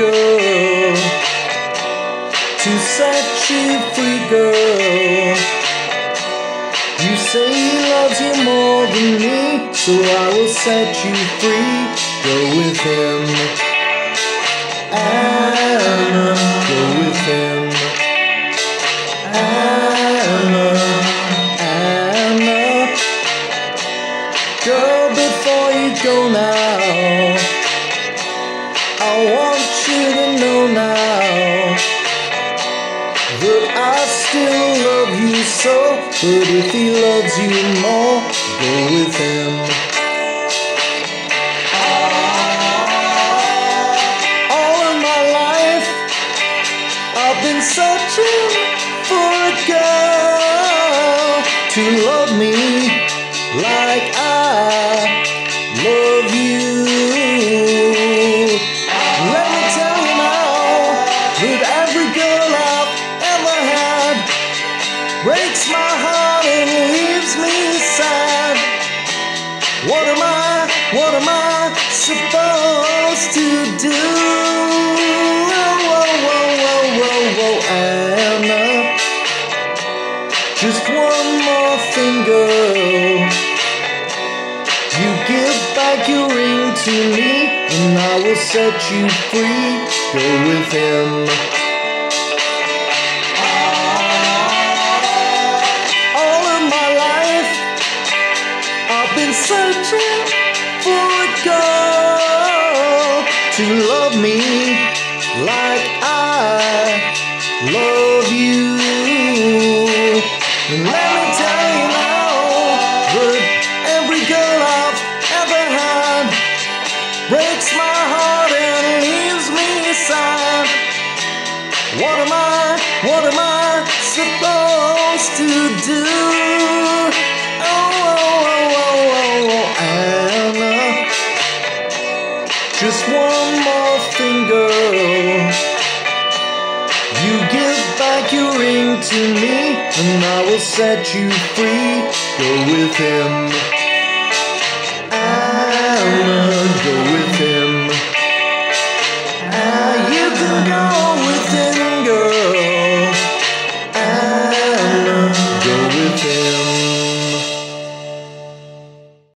girl to set you free, girl. You say he loves you more than me, so I will set you free. Go with him, Anna. Go with him, Anna. Anna. Girl, before you go now, I want you to know now that I still love you so. But if he loves you more, go with him. All of my life, I've been searching for a girl to love me like I love you. Breaks my heart and leaves me sad. What am I, what am I supposed to do? Whoa, whoa, whoa, whoa, whoa, Anna. Just one more girl. You give back your ring to me, and I will set you free. Go with him. Searching for a girl to love me like I love you. And let me tell you now that every girl I've ever had breaks my heart and leaves me sad. What am I, what am I supposed to do? Just one more thing, girl. You give back your ring to me, and I will set you free. Go with him.